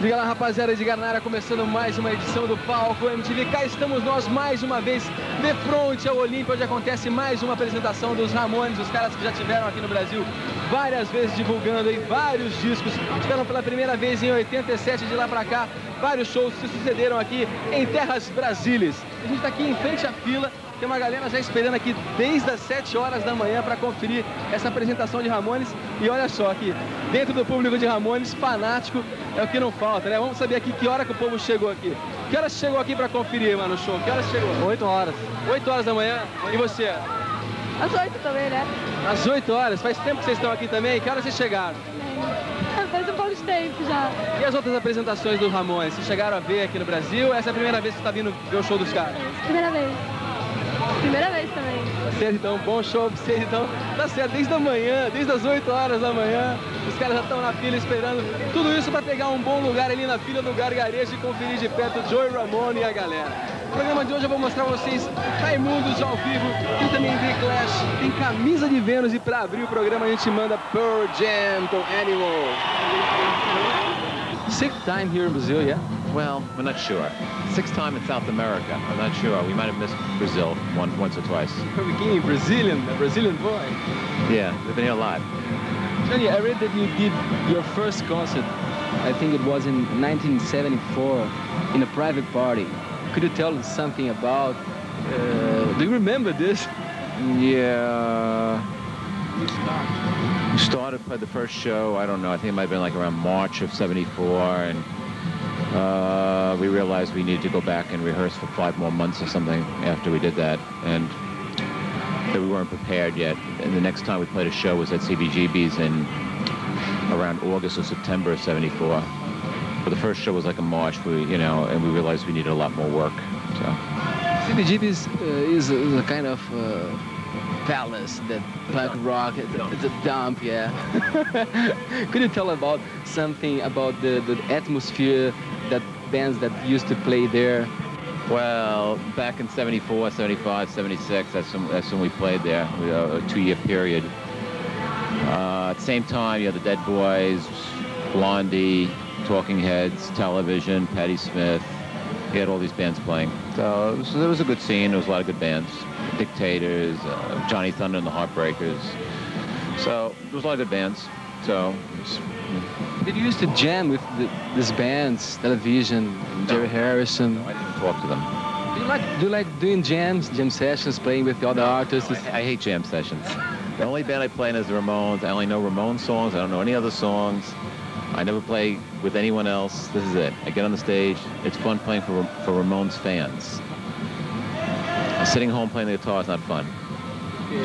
Diga lá, rapaziada de Garnara, começando mais uma edição do Palco MTV. Cá estamos nós mais uma vez de frente ao Olímpia, onde acontece mais uma apresentação dos Ramones, os caras que já tiveram aqui no Brasil várias vezes divulgando aí vários discos. Tiveram pela primeira vez em 87 de lá pra cá. Vários shows se sucederam aqui em terras brasileiras. A gente está aqui em frente à fila tem uma galera já esperando aqui desde as 7 horas da manhã para conferir essa apresentação de Ramones. E olha só aqui, dentro do público de Ramones, fanático é o que não falta, né? Vamos saber aqui que hora que o povo chegou aqui. Que horas chegou aqui para conferir, mano, o show? Que horas chegou? 8 horas. 8 horas da manhã? E você? Às 8 também, né? Às 8 horas? Faz tempo que vocês estão aqui também? Que horas vocês chegaram? Faz um pouco de tempo já. E as outras apresentações do Ramones? Vocês chegaram a ver aqui no Brasil? Essa é a primeira vez que você está vindo ver o show dos caras? Primeira vez. Primeira vez também. Tá certo, então, bom show pra vocês, então. Tá certo, desde a manhã, desde as 8 horas da manhã, os caras já estão na fila esperando. Tudo isso para pegar um bom lugar ali na fila do Gargarejo e conferir de perto o Joey Ramone e a galera. No programa de hoje eu vou mostrar pra vocês Raimundos ao vivo, tem também The Clash, tem camisa de Vênus e pra abrir o programa a gente manda Pearl Jam com Animal. Sixth time here in Brazil, yeah? Well, we're not sure. Sixth time in South America. I'm not sure. We might have missed Brazil one, once or twice. We're Brazilian, a Brazilian boy. Yeah, we've been here a lot. Johnny, I read that you did your first concert, I think it was in 1974, in a private party. Could you tell us something about, uh, do you remember this? Yeah. We started played the first show, I don't know, I think it might have been like around March of 74, and uh, we realized we needed to go back and rehearse for five more months or something after we did that, and that we weren't prepared yet. And the next time we played a show was at CBGB's in around August or September of 74. But the first show was like in March, we, you know, and we realized we needed a lot more work, so. CBGB's uh, is, is a kind of uh, palace that punk rock, it's a dump, yeah. Could you tell about something about the, the atmosphere bands that used to play there? Well, back in 74, 75, 76, that's when, that's when we played there, we, uh, a two-year period. Uh, at the same time, you had the Dead Boys, Blondie, Talking Heads, Television, Patti Smith. You had all these bands playing. So, it was, it was a good scene. There was a lot of good bands. Dictators, uh, Johnny Thunder and the Heartbreakers. So there was a lot of good bands. So Did you used to jam with the, these bands, Television, Jerry Harrison? I didn't talk to them. Do you like do you like doing jams, jam sessions, playing with the other artists? I, I hate jam sessions. The only band I play in is the Ramones. I only know Ramones songs. I don't know any other songs. I never play with anyone else. This is it. I get on the stage. It's fun playing for for Ramones fans. Sitting home playing the guitar is not fun.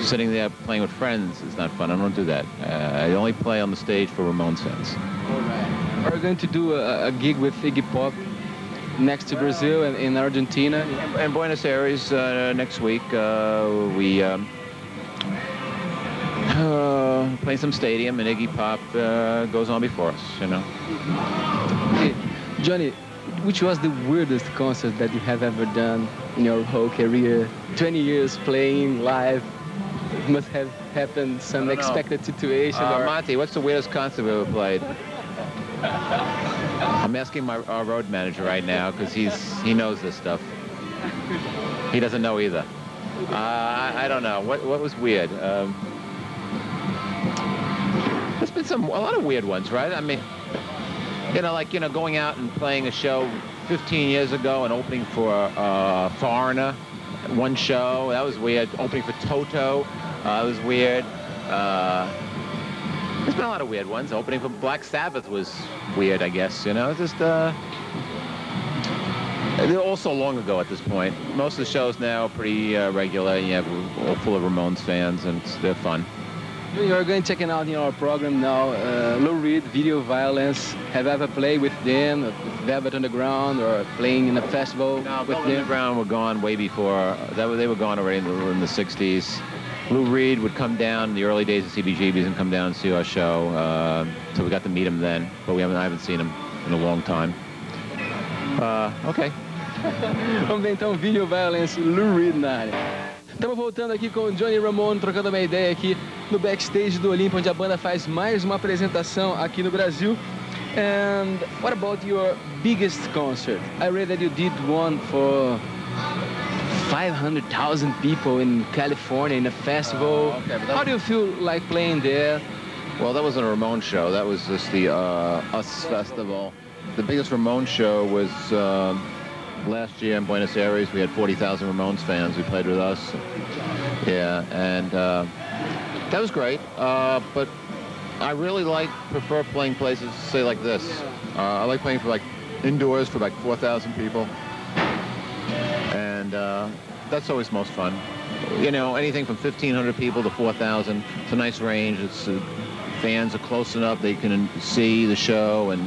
Sitting there playing with friends is not fun. I don't do that. Uh, I only play on the stage for Ramones fans. We're going to do a, a gig with Iggy Pop next to Brazil and in Argentina. In Buenos Aires uh, next week, uh, we um, uh, play some stadium, and Iggy Pop uh, goes on before us. You know. Okay. Johnny, which was the weirdest concert that you have ever done in your whole career? 20 years playing live. It must have happened some I don't know. unexpected situation. Uh, or... Monte, what's the weirdest concert we ever played? I'm asking my our road manager right now because he's he knows this stuff. He doesn't know either. Uh, I, I don't know. What what was weird? Um, there's been some a lot of weird ones, right? I mean, you know, like you know, going out and playing a show 15 years ago and opening for uh, Foreigner, one show that was weird. Opening for Toto, uh, that was weird. Uh, there's been a lot of weird ones. Opening for Black Sabbath was weird, I guess. You know, just uh, they're all so long ago at this point. Most of the shows now are pretty uh, regular. You have all full of Ramones fans, and it's- they're fun. You're going to check it out in our program now. Uh, Lou Reed, Video Violence. Have you ever played with them, with Velvet Underground, or playing in a festival No, with Velvet them? Underground were gone way before. That they were gone already in the, in the 60s. Lou Reed would come down in the early days of CBGBs and come down and see our show. Uh, so we got to meet him then, but we haven't, I haven't seen him in a long time. Uh, okay. Vamos ver então Video Violence, Lou Reed na área. Estamos voltando aqui com o Johnny Ramone, trocando uma ideia aqui no backstage do Olimpo, onde a banda faz mais uma apresentação aqui no Brasil. And what about your biggest concert? I read that you did one for 500,000 people in California in a festival. Oh, okay, How do you feel like playing there? Well, that wasn't a Ramones show. That was just the uh, US Festival. The biggest Ramones show was uh, last year in Buenos Aires. We had 40,000 Ramones fans who played with us. Yeah, and uh, that was great. Uh, but I really like, prefer playing places, say like this. Uh, I like playing for like indoors for like 4,000 people. And uh, that's always most fun. You know, anything from 1,500 people to 4,000. It's a nice range. It's uh, fans are close enough they can see the show and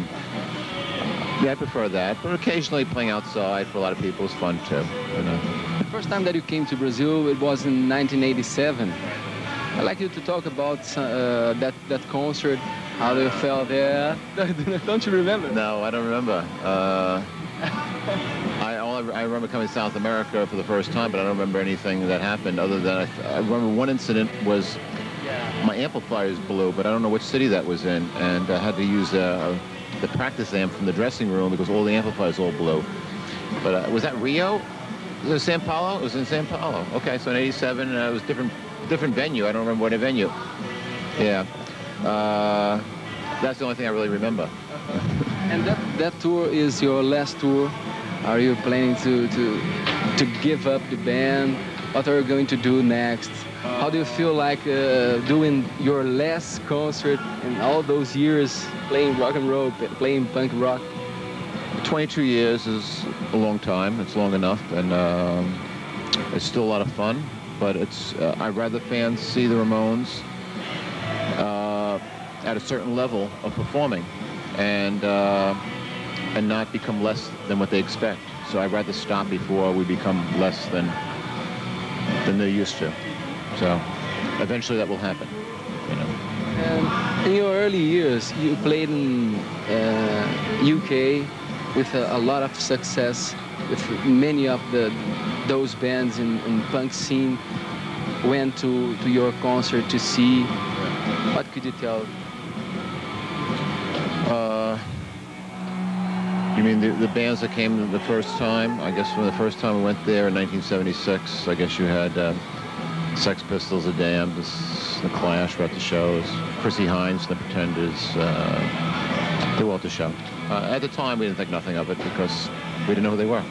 yeah, I prefer that. But occasionally playing outside for a lot of people is fun too. You know. The first time that you came to Brazil, it was in 1987. I'd like you to talk about uh, that, that concert, how do you felt there. Don't you remember? No, I don't remember. I remember coming to South America for the first time, but I don't remember anything that happened other than I, I remember one incident was my amplifiers blew, but I don't know which city that was in, and I had to use uh, the practice amp from the dressing room because all the amplifiers all blew. But uh, was that Rio? Was it San Paulo? It was in San Paulo. Okay, so in '87, uh, it was different, different venue. I don't remember what a venue. Yeah, uh, that's the only thing I really remember. And that, that tour is your last tour. Are you planning to, to, to give up the band? What are you going to do next? How do you feel like uh, doing your last concert in all those years playing rock and roll, playing punk rock? 22 years is a long time. It's long enough, and um, it's still a lot of fun. But it's uh, I'd rather fans see the Ramones uh, at a certain level of performing, and uh, and not become less than what they expect. So I'd rather stop before we become less than than they're used to. So eventually that will happen. You know. And in your early years, you played in uh, UK with a, a lot of success with many of the those bands in, in punk scene went to, to your concert to see. What could you tell? You mean the, the bands that came the first time? I guess when the first time we went there in 1976, I guess you had uh, Sex Pistols, The Damned, The Clash were at the shows, Chrissie Hynde, The Pretenders, uh, they were at the show. Uh, at the time, we didn't think nothing of it because we didn't know who they were.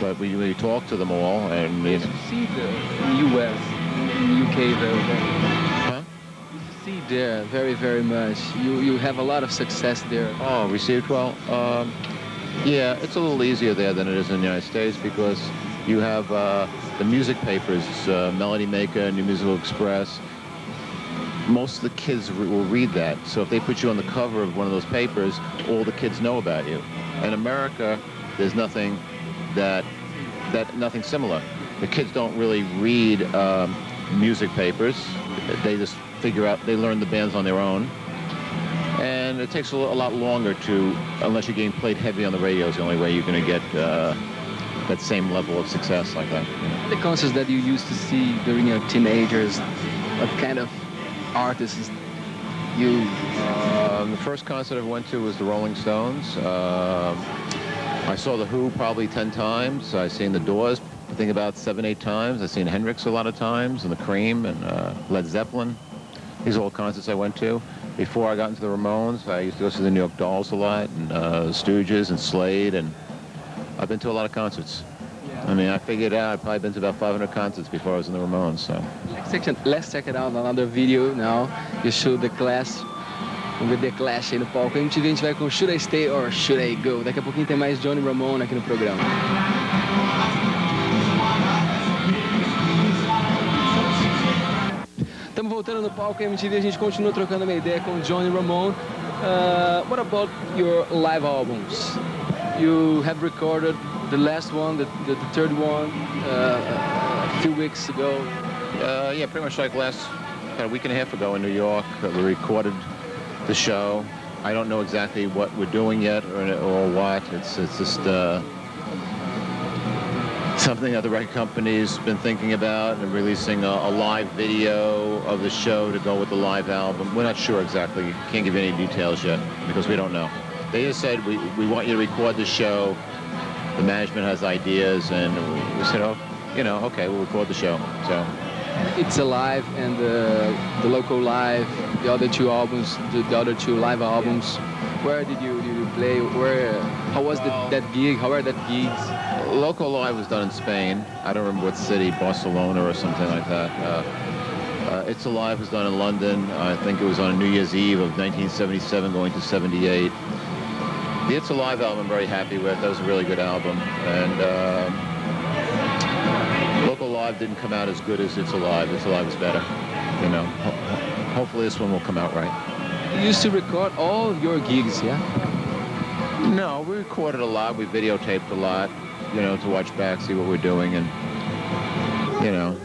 But we, we talked to them all, and we, You see the US, in UK very, very huh? you see there very, very much. You, you have a lot of success there. Oh, received well. Um, yeah, it's a little easier there than it is in the United States because you have uh, the music papers, uh, Melody Maker, New Musical Express. Most of the kids re- will read that. So if they put you on the cover of one of those papers, all the kids know about you. In America, there's nothing that that nothing similar. The kids don't really read um, music papers. They just figure out. They learn the bands on their own and it takes a, a lot longer to, unless you're getting played heavy on the radio, is the only way you're going to get uh, that same level of success like that. you know. The concerts that you used to see during your teenagers, what kind of artists you Um, the first concert I went to was the Rolling Stones. Um I saw the Who probably 10 times. I've seen the Doors, I think about seven, eight times. I've seen Hendrix a lot of times, and the Cream, and uh, Led Zeppelin. These old concerts I went to. Before I got into the Ramones, I used to go to the New York Dolls a lot, and uh, Stooges, and Slade, and I've been to a lot of concerts. I mean, I figured out I've probably been to about 500 concerts before I was in the Ramones, so. Let's check, let's check it out another video now. You show the. Vamos ver The Clash aí no palco. A MTV a gente vai com Should I Stay or Should I Go. Daqui a pouquinho tem mais Johnny Ramone aqui no programa. Voltando no palco MTV, a gente continua trocando uma ideia com Johnny Ramone. Uh, what about your live albums? You have recorded the last one, the, the, the third one, uh, a few weeks ago. Uh, yeah, pretty much like last a week and a half ago in New York, uh, we recorded the show. I don't know exactly what we're doing yet or, or what. It's it's just uh, something that the record company's been thinking about and releasing a, a live video of the show to go with the live album. We're not sure exactly. Can't give you any details yet because we don't know. They just said, we, we want you to record the show. The management has ideas, and we said, oh, you know, okay, we'll record the show. So It's Alive and the, the Loco Live, the other two albums, the, the other two live albums. Where did you, did you play? Where? How was the, that gig? How were that gigs? Local live was done in Spain. I don't remember what city, Barcelona or something like that. Uh, uh, It's Alive was done in London. I think it was on New Year's Eve of 1977 going to 78. The It's Alive album I'm very happy with. That was a really good album. And uh, Loco Live didn't come out as good as It's Alive. It's Alive was better. You know, ho- ho- hopefully this one will come out right. You used to record all your gigs, yeah? No, we recorded a lot. We videotaped a lot, you know, to watch back, see what we're doing, and, you know,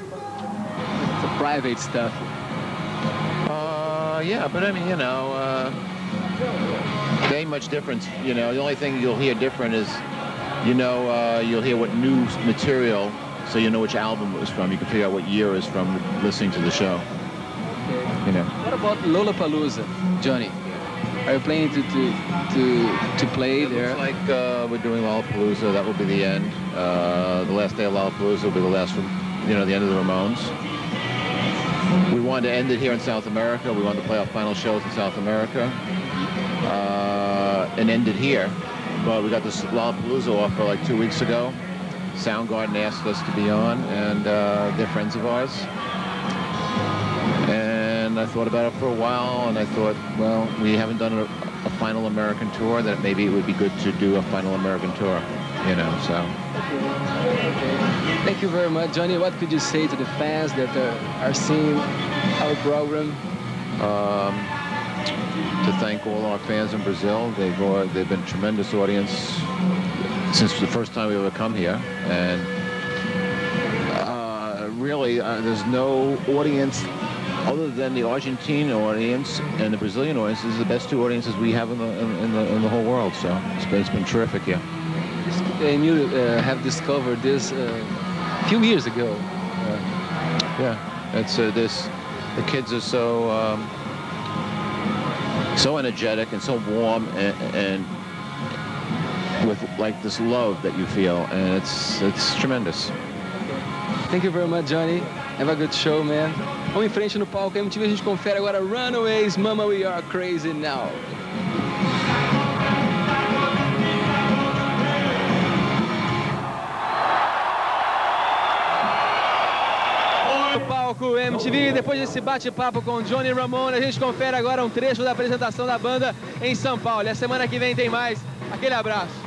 The private stuff. Uh, yeah, but I mean, you know, uh, there ain't much difference. You know, the only thing you'll hear different is, you know, uh, you'll hear what new material, so you know which album it was from. You can figure out what year it's from listening to the show. You know. What about Lollapalooza, Johnny? Are you planning to to to, to play It there? looks like uh, we're doing Lollapalooza. That will be the end. Uh, the last day of Lollapalooza will be the last, you know, the end of the Ramones. We wanted to end it here in South America. We wanted to play our final shows in South America uh, and end it here. But we got this Lollapalooza offer like two weeks ago. Soundgarden asked us to be on, and uh, they're friends of ours. And I thought about it for a while, and I thought, well, we haven't done a, a final American tour, that maybe it would be good to do a final American tour, you know, so. Thank you very much, Johnny. What could you say to the fans that uh, are seeing our program? um, to thank all our fans in Brazil. They've uh, they've been a tremendous audience since the first time we ever come here, and uh, really uh, there's no audience other than the Argentine audience and the Brazilian audience. This is the best two audiences we have in the in, in the in the whole world. So it's been, it's been terrific here. And you uh, have discovered this uh, a few years ago. Uh, Yeah, it's uh, this. The kids are so um, so energetic and so warm and, and with like this love that you feel, and it's it's tremendous. Thank you very much, Johnny. Have a good show, man. Vamos em frente no palco MTV, a gente confere agora Runaways, Mama We Are Crazy Now. No palco MTV, depois desse bate-papo com Johnny Ramone, a gente confere agora um trecho da apresentação da banda em São Paulo. E a semana que vem tem mais. Aquele abraço.